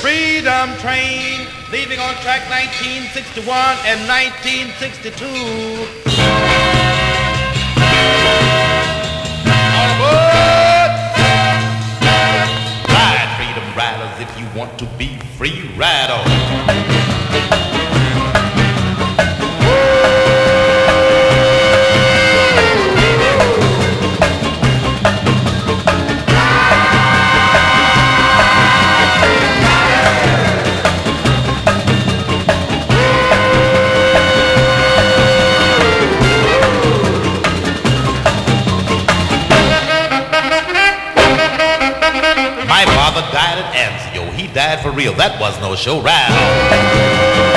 Freedom train leaving on track 1961 and 1962. On board! Ride, freedom riders, if you want to be free, ride on. Died at Anzio. He died for real. That was no show. Ride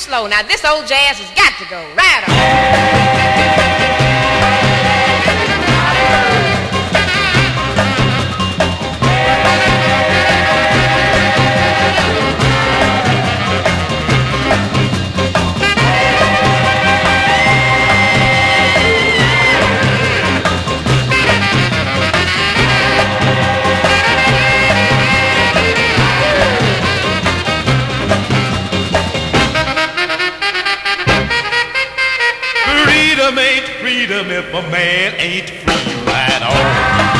slow. Now this old jazz has got to go. Right on. freedom if a man ain't free right on.